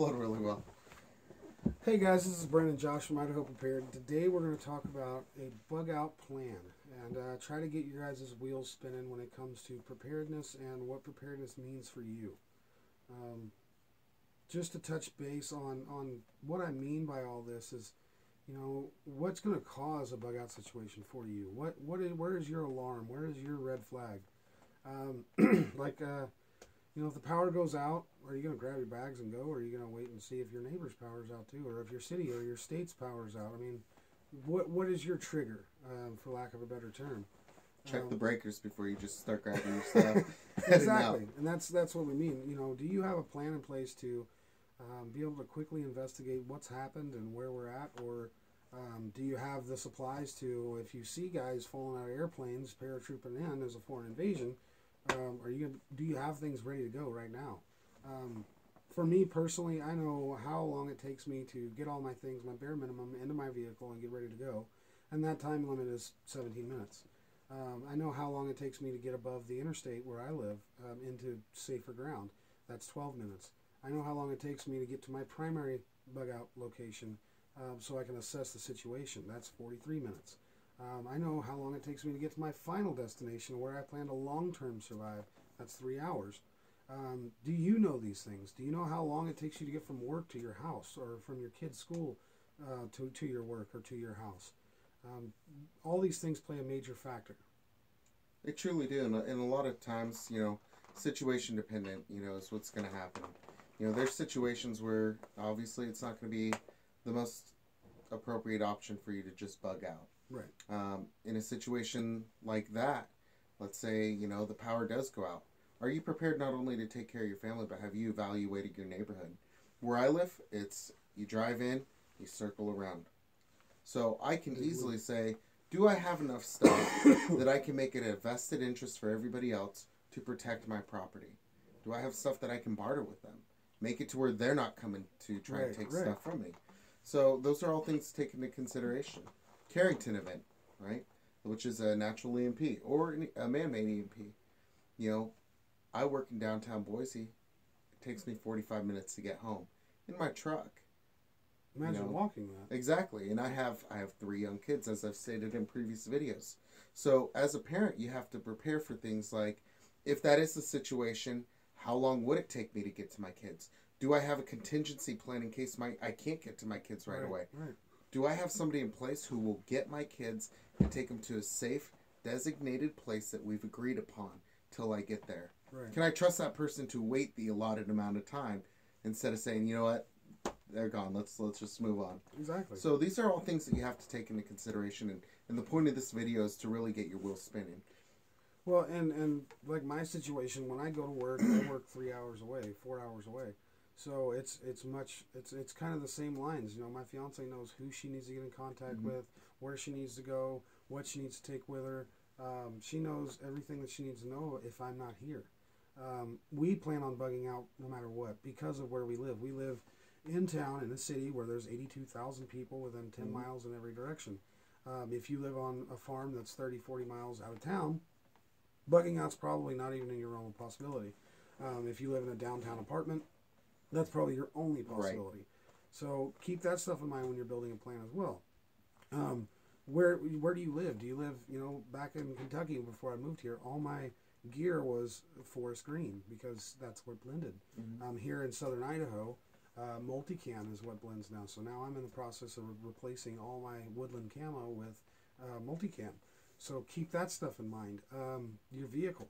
flowed really well. Hey guys, this is Brent and Josh from Idaho Prepared. Today we're going to talk about a bug out plan and uh, try to get your guys' wheels spinning when it comes to preparedness and what preparedness means for you. Um, just to touch base on, on what I mean by all this is, you know, what's going to cause a bug out situation for you? What what is, where is your alarm? Where is your red flag? Um, like, uh, you know, if the power goes out, are you going to grab your bags and go, or are you going to wait and see if your neighbor's power's out too, or if your city or your state's power's out? I mean, what what is your trigger, um, for lack of a better term? Check Um, the breakers before you just start grabbing your stuff. exactly, and that's that's what we mean. You know, do you have a plan in place to um, be able to quickly investigate what's happened and where we're at, or um, do you have the supplies to, if you see guys falling out of airplanes, paratrooping in as a foreign invasion, um, are you do you have things ready to go right now? Um, for me personally, I know how long it takes me to get all my things, my bare minimum, into my vehicle and get ready to go, and that time limit is 17 minutes. Um, I know how long it takes me to get above the interstate where I live um, into safer ground. That's 12 minutes. I know how long it takes me to get to my primary bug out location um, so I can assess the situation. That's 43 minutes. Um, I know how long it takes me to get to my final destination where I plan to long term survive. That's three hours. Um, do you know these things? Do you know how long it takes you to get from work to your house or from your kid's school uh, to, to your work or to your house? Um, all these things play a major factor. They truly do, and, and a lot of times, you know, situation dependent. You know, is what's going to happen. You know, there's situations where obviously it's not going to be the most appropriate option for you to just bug out. Right. Um, in a situation like that, let's say you know the power does go out. Are you prepared not only to take care of your family, but have you evaluated your neighborhood? Where I live, it's you drive in, you circle around. So I can easily say, do I have enough stuff that I can make it a vested interest for everybody else to protect my property? Do I have stuff that I can barter with them? Make it to where they're not coming to try Right, and take right. stuff from me. So those are all things to take into consideration. Carrington event, right? Which is a natural EMP or a man-made EMP. You know, I work in downtown Boise. It takes me 45 minutes to get home in my truck. Imagine know, walking that. Exactly, and I have I have three young kids, as I've stated in previous videos. So as a parent, you have to prepare for things like, if that is the situation, how long would it take me to get to my kids? Do I have a contingency plan in case my I can't get to my kids right, away? Right. Do I have somebody in place who will get my kids and take them to a safe, designated place that we've agreed upon till I get there? Right. Can I trust that person to wait the allotted amount of time instead of saying, you know what, they're gone. Let's let's just move on. Exactly. So these are all things that you have to take into consideration, and, and the point of this video is to really get your wheels spinning. Well, and and like my situation, when I go to work, I work three hours away, four hours away. So it's it's much it's it's kind of the same lines. You know, my fiance knows who she needs to get in contact Mhm. with, where she needs to go, what she needs to take with her. Um, she knows everything that she needs to know if I'm not here. Um, we plan on bugging out no matter what because of where we live. We live in town in a city where there's 82,000 people within 10 Mhm. miles in every direction. Um, if you live on a farm that's 30, 40 miles out of town, bugging out's probably not even in your realm of possibility. Um, if you live in a downtown apartment, that's probably your only Right. possibility. So keep that stuff in mind when you're building a plan as well. Um, where where do you live? Do you live you know back in Kentucky before I moved here? All my gear was forest green because that's what blended. Mhm. Um, here in southern Idaho, uh, multicam is what blends now. So now I'm in the process of replacing all my woodland camo with uh, multicam. So keep that stuff in mind. Um, your vehicle,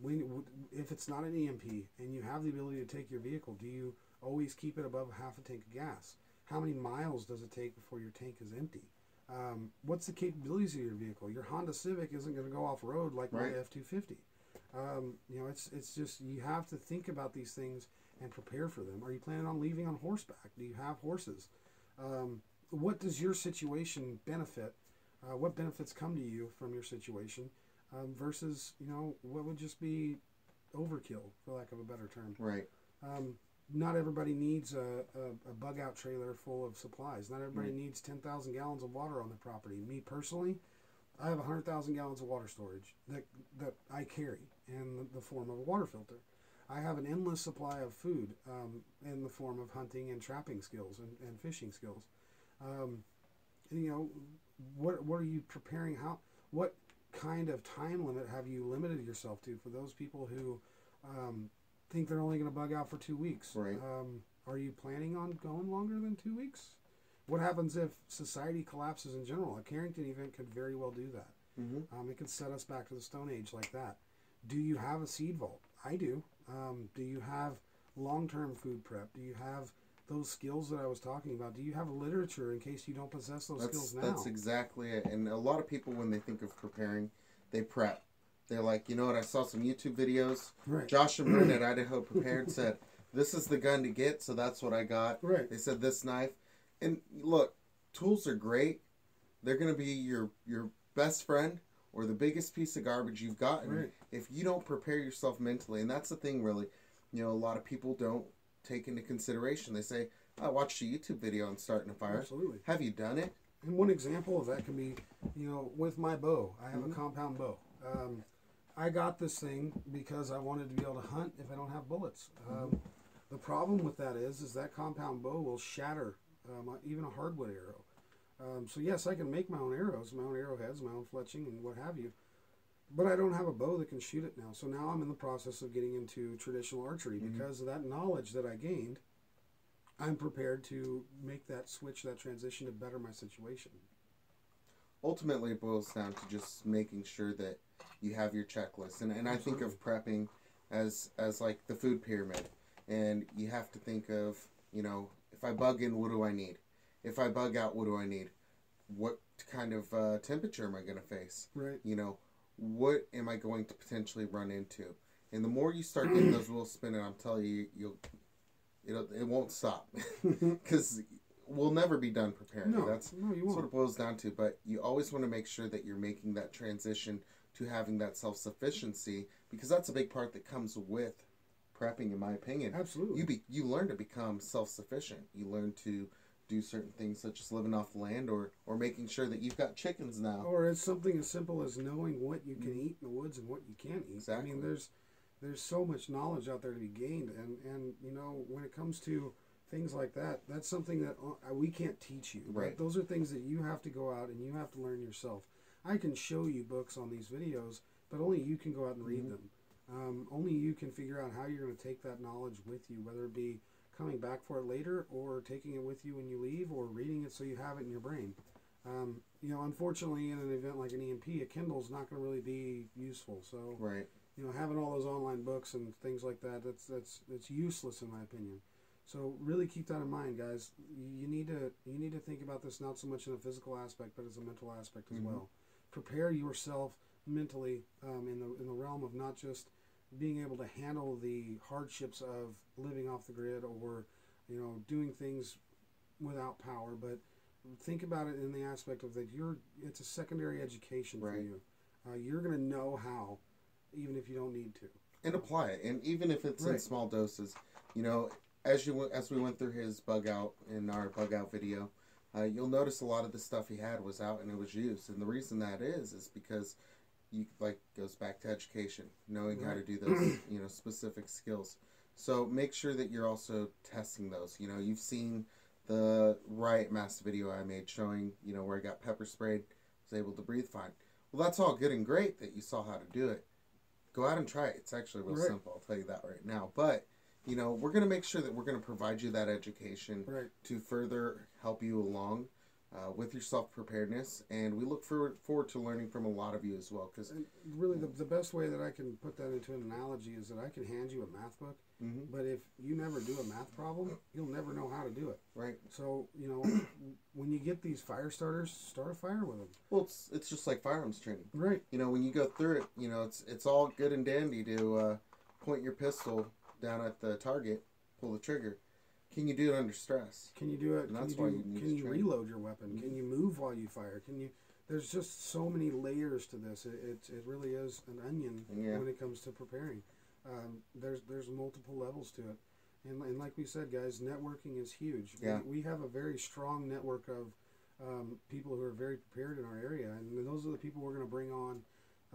when if it's not an EMP and you have the ability to take your vehicle, do you always keep it above half a tank of gas? How many miles does it take before your tank is empty? Um, what's the capabilities of your vehicle? Your Honda Civic isn't going to go off road like Right. my F two fifty. Um, you know, it's it's just you have to think about these things and prepare for them. Are you planning on leaving on horseback? Do you have horses? Um, what does your situation benefit? Uh, what benefits come to you from your situation um, versus you know what would just be overkill, for lack of a better term? Right. Um, not everybody needs a, a, a bug out trailer full of supplies. Not everybody Right. needs 10,000 gallons of water on their property. Me personally, I have 100,000 gallons of water storage that, that I carry in the, the form of a water filter. I have an endless supply of food um, in the form of hunting and trapping skills and, and fishing skills. Um, you know, what what are you preparing? How what kind of time limit have you limited yourself to for those people who um, think they're only going to bug out for two weeks? Right. Um, are you planning on going longer than two weeks? What happens if society collapses in general? A Carrington event could very well do that. Mm-hmm. Um, it could set us back to the Stone Age like that. Do you have a seed vault? I do. Um, do you have long term food prep? Do you have those skills that I was talking about? Do you have a literature in case you don't possess those That's skills now? that's exactly it. And a lot of people, when they think of preparing, they prep. They're like, you know what? I saw some YouTube videos. right. Josh and Brent at Idaho Prepared said, "This is the gun to get." So that's what I got. Right. They said this knife, and look, tools are great. They're gonna be your your best friend or the biggest piece of garbage you've gotten Right. if you don't prepare yourself mentally. And that's the thing, really. You know, a lot of people don't take into consideration. They say, "I watched a YouTube video on starting a fire." Absolutely. Have you done it? And one example of that can be, you know, with my bow. I have Mhm. a compound bow. Um, I got this thing because I wanted to be able to hunt if I don't have bullets. Um, the problem with that is, is that compound bow will shatter um, even a hardwood arrow. Um, so yes, I can make my own arrows, my own arrowheads, my own fletching, and what have you. But I don't have a bow that can shoot it now. So now I'm in the process of getting into traditional archery Mhm. because of that knowledge that I gained. I'm prepared to make that switch, that transition to better my situation. ultimately it boils down to just making sure that you have your checklist and, and i think of prepping as as like the food pyramid and you have to think of you know if i bug in what do i need if i bug out what do i need what kind of uh, temperature am i going to face Right. you know what am i going to potentially run into and the more you start getting those wheels spinning i'm telling you you'll it'll, it won't stop because we'll never be done preparing No, that's no, you what won't. what it boils down to. But you always want to make sure that you're making that transition to having that self sufficiency because that's a big part that comes with prepping, in my opinion. Absolutely. You be you learn to become self sufficient. You learn to do certain things such as living off the land or or making sure that you've got chickens now. or it's something as simple as knowing what you can eat in the woods and what you can't eat. I mean, there's there's so much knowledge out there to be gained, and and you know when it comes to things like that, that's something that uh, we can't teach you. Right. Those are things that you have to go out and you have to learn yourself. I can show you books on these videos, but only you can go out and read Mhm. them. Um, only you can figure out how you're going to take that knowledge with you, whether it be coming back for it later or taking it with you when you leave or reading it so you have it in your brain. Um, you know, unfortunately, in an event like an EMP, a Kindle's not going to really be useful. So, Right. you know, having all those online books and things like that, that's that's that's useless in my opinion. So really keep that in mind, guys. You need to you need to think about this not so much in a physical aspect, but as a mental aspect as Mhm. well. Prepare yourself mentally um, in the in the realm of not just being able to handle the hardships of living off the grid or you know doing things without power, but think about it in the aspect of that you're it's a secondary education for you. Uh, you're going to know how, even if you don't need to. and apply it. And even if it's in small doses, you know, as you as we went through his bug out in our bug out video, uh, you'll notice a lot of the stuff he had was out and it was used. And the reason that is is because you like goes back to education, knowing how to do those you know specific skills. So make sure that you're also testing those. You know, you've seen the riot mask video I made showing you know where I got pepper sprayed, was able to breathe fine. Well, that's all good and great that you saw how to do it go out and try it. It's actually real Right. simple. I'll tell you that right now. But you know, we're going to make sure that we're going to provide you that education Right. to further help you along uh, with your self preparedness, and we look forward forward to learning from a lot of you as well. Because really, the, the best way that I can put that into an analogy is that I can hand you a math book, Mhm. but if you never do a math problem, you'll never know how to do it. right, So, you know, when you get these fire starters, start a fire with them. well, it's it's just like firearms training. Right. You know, when you go through it, you know, it's it's all good and dandy to uh, point your pistol down at the target, pull the trigger. Can you do it under stress? Can you do it? And Can that's you, why do, you need can you train. reload your weapon? Can you move while you fire? Can you? There's just so many layers to this. It, it, it really is an onion Yeah. when it comes to preparing. Um, there's there's multiple levels to it, and, and like we said, guys, networking is huge. We- Yeah. We, have a very strong network of um, people who are very prepared in our area, and those are the people we're going to bring on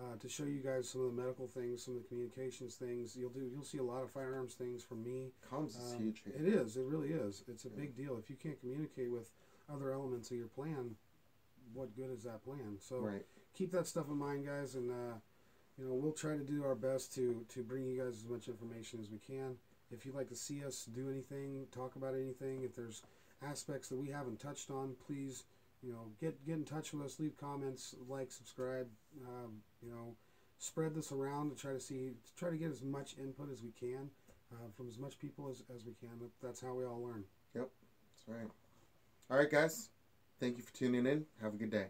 uh, to show you guys some of the medical things, some of the communications things. You'll do. You'll see a lot of firearms things from me. Comms is Um, huge here. It is. It really is. It's a Yeah. big deal. If you can't communicate with other elements of your plan, what good is that plan? So right. keep that stuff in mind, guys, and uh, you know we'll try to do our best to to bring you guys as much information as we can. If you'd like to see us do anything, talk about anything, if there's aspects that we haven't touched on, please you know get get in touch with us, leave comments, like, subscribe, um, you know, spread this around to try to see try to get as much input as we can uh, from as much people as, as we can. That's how we all learn. Yep, that's right. All right, guys. Thank you for tuning in. Have a good day.